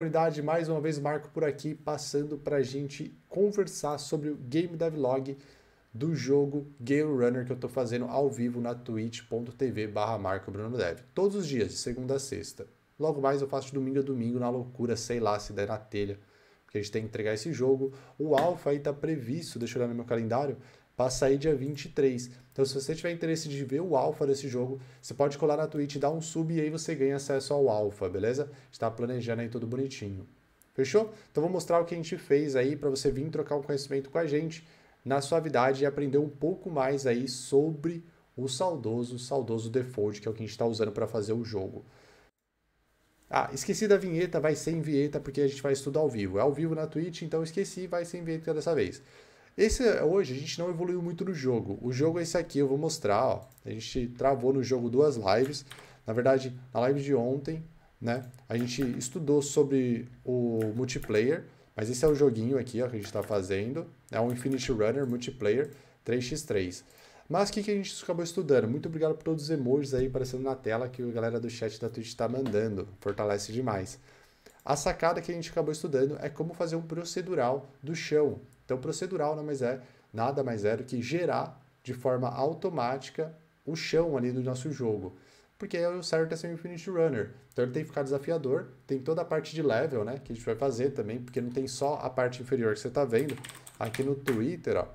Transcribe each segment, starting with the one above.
comunidade, mais uma vez Marco por aqui, passando para a gente conversar sobre o Game Devlog do jogo Gale Runner que eu estou fazendo ao vivo na twitch.tv barra Marco Bruno Dev. Todos os dias, de segunda a sexta. Logo mais eu faço de domingo a domingo na loucura, sei lá se der na telha, porque a gente tem que entregar esse jogo. O alpha aí está previsto, deixa eu olhar no meu calendário, para sair dia 23. Então, se você tiver interesse de ver o alfa desse jogo, você pode colar na Twitch, dar um sub e aí você ganha acesso ao alfa, beleza? Está planejando aí tudo bonitinho. Fechou? Então, vou mostrar o que a gente fez aí para você vir trocar um conhecimento com a gente na suavidade e aprender um pouco mais aí sobre o saudoso, saudoso default, que é o que a gente está usando para fazer o jogo. Ah, esqueci da vinheta, vai ser em vinheta porque a gente vai estudar ao vivo. É ao vivo na Twitch, então esqueci, vai ser em vinheta dessa vez. Esse hoje a gente não evoluiu muito no jogo. O jogo é esse aqui, eu vou mostrar. Ó. A gente travou no jogo duas lives. Na verdade, na live de ontem, né? A gente estudou sobre o multiplayer, mas esse é o joguinho aqui ó, que a gente está fazendo. É um Infinity Runner multiplayer 3x3. Mas o que, que a gente acabou estudando? Muito obrigado por todos os emojis aí aparecendo na tela que a galera do chat da Twitch está mandando. Fortalece demais. A sacada que a gente acabou estudando é como fazer um procedural do chão. Então, procedural nada mais é, nada mais é do que gerar de forma automática o chão ali do nosso jogo. Porque é o certo é ser um Infinity Runner. Então ele tem que ficar desafiador, tem toda a parte de level, né? Que a gente vai fazer também, porque não tem só a parte inferior que você está vendo. Aqui no Twitter, ó,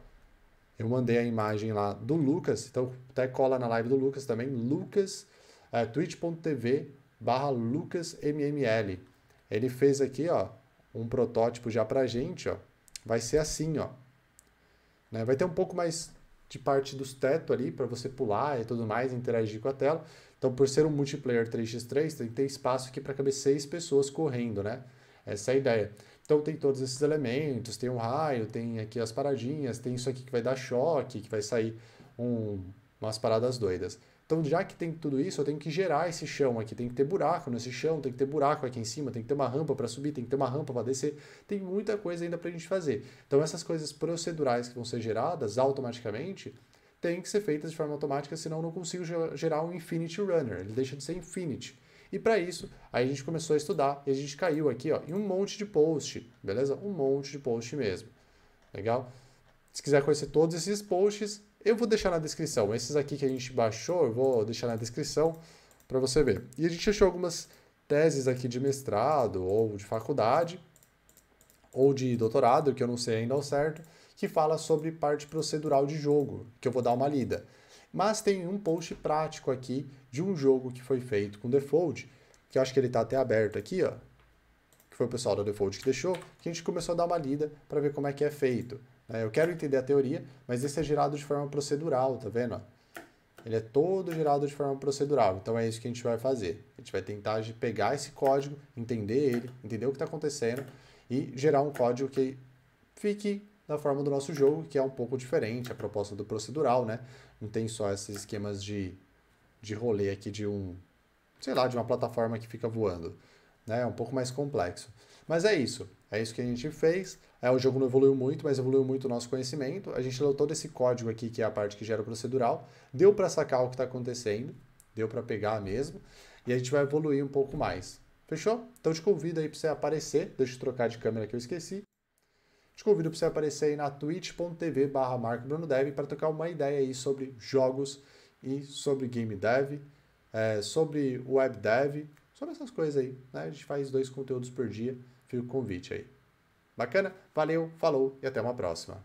eu mandei a imagem lá do Lucas, então até cola na live do Lucas também, lucas, é, twitch.tv barra lucasmml. Ele fez aqui, ó, um protótipo já pra gente, ó, vai ser assim, ó. Né? Vai ter um pouco mais de parte dos tetos ali para você pular e tudo mais, interagir com a tela. Então, por ser um multiplayer 3x3, tem que ter espaço aqui para caber seis pessoas correndo, né? Essa é a ideia. Então tem todos esses elementos, tem um raio, tem aqui as paradinhas, tem isso aqui que vai dar choque, que vai sair um, umas paradas doidas. Então, já que tem tudo isso, eu tenho que gerar esse chão aqui. Tem que ter buraco nesse chão, tem que ter buraco aqui em cima, tem que ter uma rampa para subir, tem que ter uma rampa para descer. Tem muita coisa ainda para a gente fazer. Então, essas coisas procedurais que vão ser geradas automaticamente têm que ser feitas de forma automática, senão eu não consigo gerar um Infinity Runner. Ele deixa de ser Infinity. E para isso, aí a gente começou a estudar e a gente caiu aqui ó, em um monte de post, beleza? Um monte de post mesmo. Legal? Se quiser conhecer todos esses posts, eu vou deixar na descrição. Esses aqui que a gente baixou, eu vou deixar na descrição para você ver. E a gente achou algumas teses aqui de mestrado ou de faculdade ou de doutorado, que eu não sei ainda ao certo, que fala sobre parte procedural de jogo, que eu vou dar uma lida. Mas tem um post prático aqui de um jogo que foi feito com default, que eu acho que ele está até aberto aqui, ó, que foi o pessoal da default que deixou, que a gente começou a dar uma lida para ver como é que é feito. É, eu quero entender a teoria, mas esse é gerado de forma procedural, tá vendo? Ele é todo gerado de forma procedural. Então é isso que a gente vai fazer. A gente vai tentar pegar esse código, entender ele, entender o que está acontecendo e gerar um código que fique da forma do nosso jogo, que é um pouco diferente a proposta do procedural, né? Não tem só esses esquemas de, de rolê aqui de um, sei lá, de uma plataforma que fica voando. Né? É um pouco mais complexo. Mas é isso. É isso que a gente fez. É, o jogo não evoluiu muito, mas evoluiu muito o nosso conhecimento. A gente leu todo esse código aqui, que é a parte que gera o procedural. Deu para sacar o que está acontecendo. Deu para pegar mesmo. E a gente vai evoluir um pouco mais. Fechou? Então te convido aí para você aparecer. Deixa eu trocar de câmera que eu esqueci. Te convido para você aparecer aí na twitch.tv barra para trocar uma ideia aí sobre jogos e sobre game dev, é, sobre web dev, sobre essas coisas aí. Né? A gente faz dois conteúdos por dia. Fica o convite aí. Bacana? Valeu, falou e até uma próxima.